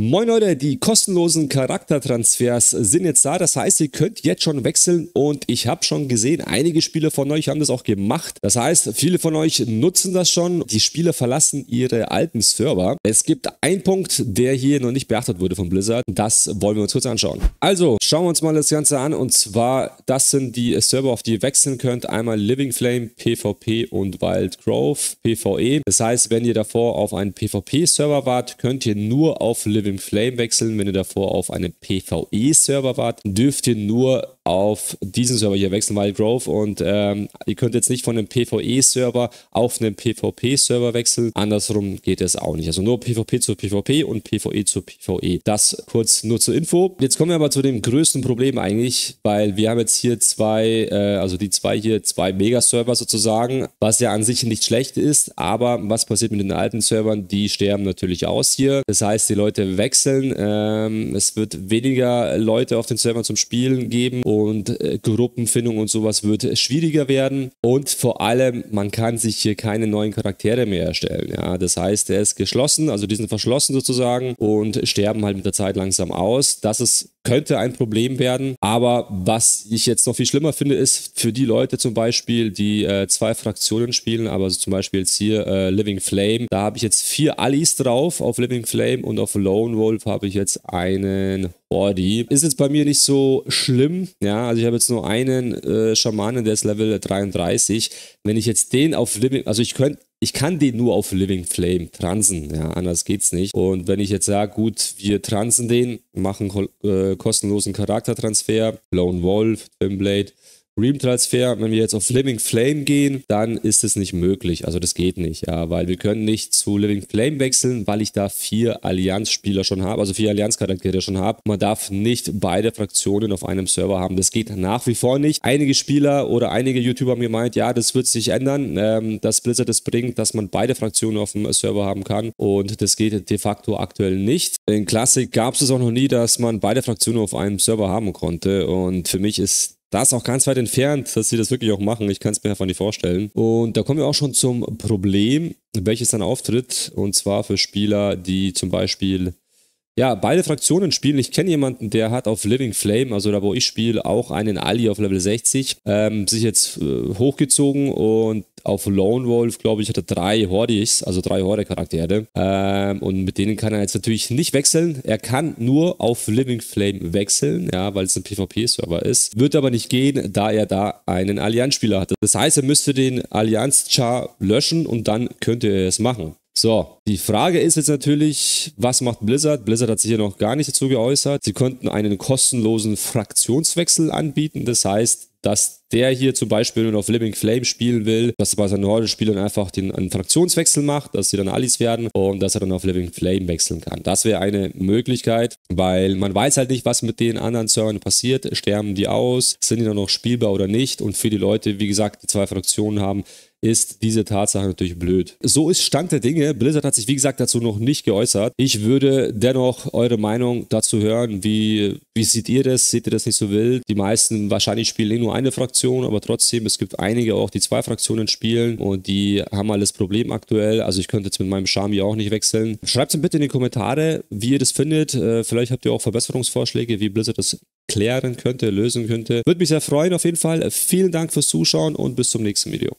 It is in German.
Moin Leute, die kostenlosen Charaktertransfers sind jetzt da. Das heißt, ihr könnt jetzt schon wechseln und ich habe schon gesehen, einige Spieler von euch haben das auch gemacht. Das heißt, viele von euch nutzen das schon. Die Spieler verlassen ihre alten Server. Es gibt einen Punkt, der hier noch nicht beachtet wurde von Blizzard. Das wollen wir uns kurz anschauen. Also, schauen wir uns mal das Ganze an und zwar, das sind die Server, auf die ihr wechseln könnt. Einmal Living Flame, PvP und Wild Grove, PvE. Das heißt, wenn ihr davor auf einen PvP-Server wart, könnt ihr nur auf Living Living Flame wechseln. Wenn ihr davor auf einem PvE-Server wart, dürft ihr nur auf diesen Server hier wechseln, Wild Grove. Und ähm, ihr könnt jetzt nicht von einem PvE-Server auf einen PvP-Server wechseln. Andersrum geht es auch nicht. Also nur PvP zu PvP und PvE zu PvE. Das kurz nur zur Info. Jetzt kommen wir aber zu dem größten Problem eigentlich, weil wir haben jetzt hier zwei, äh, also die zwei hier, zwei Mega-Server sozusagen, was ja an sich nicht schlecht ist. Aber was passiert mit den alten Servern? Die sterben natürlich aus hier. Das heißt, die Leute wechseln. Ähm, es wird weniger Leute auf den Servern zum Spielen geben und äh, Gruppenfindung und sowas wird schwieriger werden. Und vor allem, man kann sich hier keine neuen Charaktere mehr erstellen. Ja, das heißt, er ist geschlossen, also die sind verschlossen sozusagen und sterben halt mit der Zeit langsam aus. Das ist könnte ein Problem werden. Aber was ich jetzt noch viel schlimmer finde, ist für die Leute zum Beispiel, die äh, zwei Fraktionen spielen, aber zum Beispiel jetzt hier äh, Living Flame, da habe ich jetzt vier Allies drauf auf Living Flame und auf Lone Wolf habe ich jetzt einen Hordi. Ist jetzt bei mir nicht so schlimm, ja, also ich habe jetzt nur einen äh, Schamanen, der ist Level 33. Wenn ich jetzt den auf Living, also ich könnte ich kann den nur auf Living Flame transen, ja, anders geht's nicht. Und wenn ich jetzt sage, gut, wir transen den, machen äh, kostenlosen Charaktertransfer, Lone Wolf, Twinblade, Ream-Transfer, wenn wir jetzt auf Living Flame gehen, dann ist es nicht möglich. Also das geht nicht, ja, weil wir können nicht zu Living Flame wechseln, weil ich da vier Allianz-Spieler schon habe, also vier Allianz-Charaktere schon habe. Man darf nicht beide Fraktionen auf einem Server haben. Das geht nach wie vor nicht. Einige Spieler oder einige YouTuber haben gemeint, ja, das wird sich ändern, ähm, dass Blizzard es das bringt, dass man beide Fraktionen auf dem Server haben kann und das geht de facto aktuell nicht. In Classic gab es es auch noch nie, dass man beide Fraktionen auf einem Server haben konnte und für mich ist da ist auch ganz weit entfernt, dass sie das wirklich auch machen. Ich kann es mir einfach nicht vorstellen. Und da kommen wir auch schon zum Problem, welches dann auftritt. Und zwar für Spieler, die zum Beispiel ja, beide Fraktionen spielen. Ich kenne jemanden, der hat auf Living Flame, also da wo ich spiele, auch einen Ali auf Level 60, ähm, sich jetzt äh, hochgezogen und auf Lone Wolf, glaube ich, hat er drei Hordis, also drei Horde-Charaktere. Ähm, und mit denen kann er jetzt natürlich nicht wechseln. Er kann nur auf Living Flame wechseln, ja, weil es ein PvP-Server ist. Wird aber nicht gehen, da er da einen Allianz-Spieler hatte. Das heißt, er müsste den Allianz-Char löschen und dann könnte er es machen. So, die Frage ist jetzt natürlich, was macht Blizzard? Blizzard hat sich hier noch gar nicht dazu geäußert. Sie könnten einen kostenlosen Fraktionswechsel anbieten. Das heißt, dass der hier zum Beispiel nur auf Living Flame spielen will, dass er bei seinen Horde-Spielern einfach den, einen Fraktionswechsel macht, dass sie dann Allies werden und dass er dann auf Living Flame wechseln kann. Das wäre eine Möglichkeit, weil man weiß halt nicht, was mit den anderen Servern passiert. Sterben die aus? Sind die dann noch spielbar oder nicht? Und für die Leute, wie gesagt, die zwei Fraktionen haben, ist diese Tatsache natürlich blöd. So ist Stand der Dinge. Blizzard hat sich, wie gesagt, dazu noch nicht geäußert. Ich würde dennoch eure Meinung dazu hören. Wie, wie seht ihr das? Seht ihr das nicht so wild? Die meisten wahrscheinlich spielen eh nur eine Fraktion, aber trotzdem, es gibt einige auch, die zwei Fraktionen spielen und die haben alles Problem aktuell. Also ich könnte jetzt mit meinem Shami auch nicht wechseln. Schreibt es bitte in die Kommentare, wie ihr das findet. Äh, vielleicht habt ihr auch Verbesserungsvorschläge, wie Blizzard das klären könnte, lösen könnte. Würde mich sehr freuen auf jeden Fall. Vielen Dank fürs Zuschauen und bis zum nächsten Video.